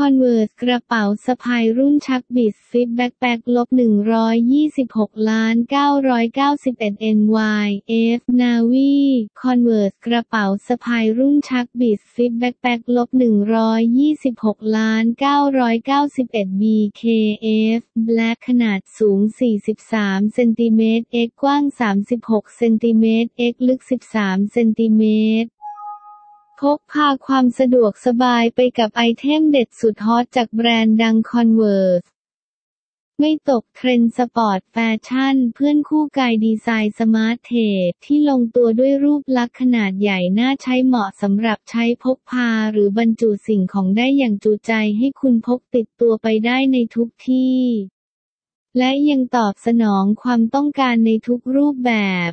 Converse กระเป๋าสะพายรุ่นชักบิดซิปแบ็คแพ็คลบ126ล้าน991 NY F Navy Converse กระเป๋าสะพายรุ่นชักบิดซิปแบ็คแพ็คลบ126ล้าน991 BKF Black ขนาดสูง 43 เซนติเมตร x กว้าง 36 เซนติเมตร x ลึก 13 เซนติเมตร กพาความสะดวกสบายไปกับไอเทมเด็ดสุดฮอตจากแบรนด์ดัง Converse ไม่ตกเทรนด์สปอร์ตแฟชั่น เพื่อนคู่กายดีไซน์ smart shape ที่ลงตัวด้วยรูปลักษณ์ขนาดใหญ่น่าใช้เหมาะสำหรับใช้พกพาหรือบรรจุสิ่งของได้อย่างจุใจให้คุณพกติดตัวไปได้ในทุกที่ และยังตอบสนองความต้องการในทุกรูปแบบ